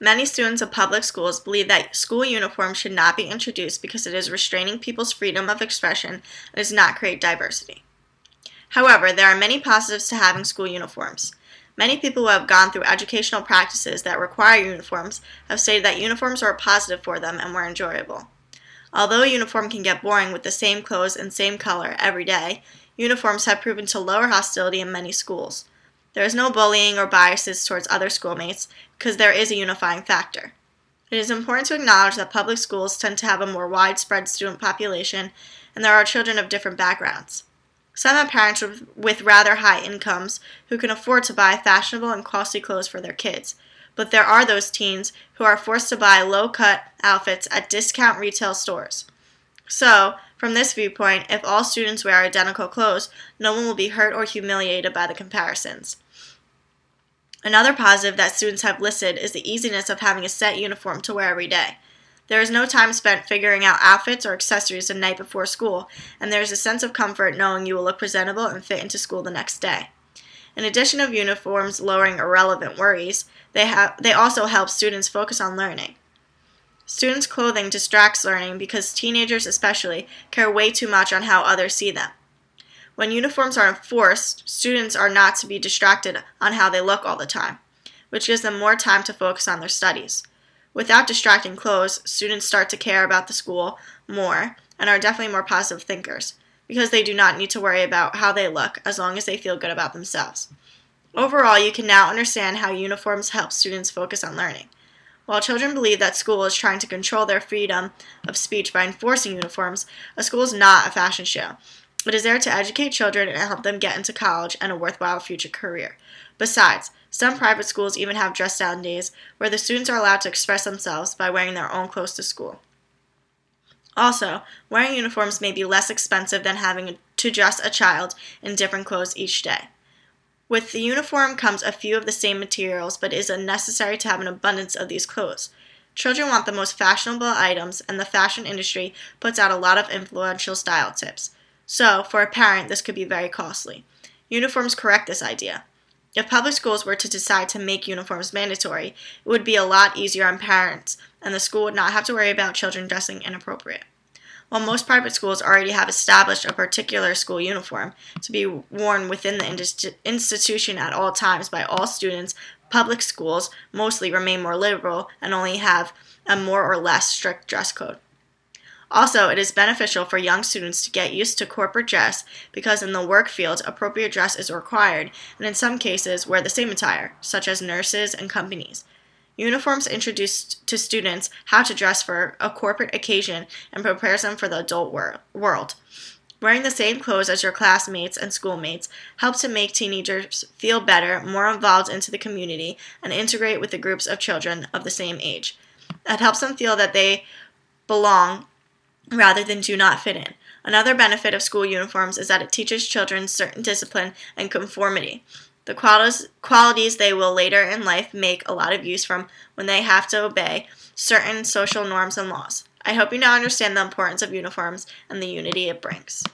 Many students of public schools believe that school uniforms should not be introduced because it is restraining people's freedom of expression and does not create diversity. However, there are many positives to having school uniforms. Many people who have gone through educational practices that require uniforms have stated that uniforms are a positive for them and were enjoyable. Although a uniform can get boring with the same clothes and same color every day, uniforms have proven to lower hostility in many schools. There is no bullying or biases towards other schoolmates because there is a unifying factor. It is important to acknowledge that public schools tend to have a more widespread student population and there are children of different backgrounds. Some have parents with rather high incomes who can afford to buy fashionable and costly clothes for their kids, but there are those teens who are forced to buy low cut outfits at discount retail stores. So, from this viewpoint, if all students wear identical clothes, no one will be hurt or humiliated by the comparisons. Another positive that students have listed is the easiness of having a set uniform to wear every day. There is no time spent figuring out outfits or accessories the night before school, and there is a sense of comfort knowing you will look presentable and fit into school the next day. In addition of uniforms lowering irrelevant worries, they, have, they also help students focus on learning. Students' clothing distracts learning because teenagers, especially, care way too much on how others see them. When uniforms are enforced, students are not to be distracted on how they look all the time, which gives them more time to focus on their studies. Without distracting clothes, students start to care about the school more and are definitely more positive thinkers because they do not need to worry about how they look as long as they feel good about themselves. Overall, you can now understand how uniforms help students focus on learning. While children believe that school is trying to control their freedom of speech by enforcing uniforms, a school is not a fashion show. It is there to educate children and help them get into college and a worthwhile future career. Besides, some private schools even have dress down days where the students are allowed to express themselves by wearing their own clothes to school. Also, wearing uniforms may be less expensive than having to dress a child in different clothes each day. With the uniform comes a few of the same materials, but it is unnecessary to have an abundance of these clothes. Children want the most fashionable items, and the fashion industry puts out a lot of influential style tips. So, for a parent, this could be very costly. Uniforms correct this idea. If public schools were to decide to make uniforms mandatory, it would be a lot easier on parents, and the school would not have to worry about children dressing inappropriate. While most private schools already have established a particular school uniform to be worn within the institution at all times by all students, public schools mostly remain more liberal and only have a more or less strict dress code. Also, it is beneficial for young students to get used to corporate dress because in the work field, appropriate dress is required, and in some cases, wear the same attire, such as nurses and companies. Uniforms introduce to students how to dress for a corporate occasion and prepares them for the adult wor- world. Wearing the same clothes as your classmates and schoolmates helps to make teenagers feel better, more involved into the community, and integrate with the groups of children of the same age. It helps them feel that they belong rather than do not fit in. Another benefit of school uniforms is that it teaches children certain discipline and conformity. The qualities, qualities they will later in life make a lot of use from when they have to obey certain social norms and laws. I hope you now understand the importance of uniforms and the unity it brings.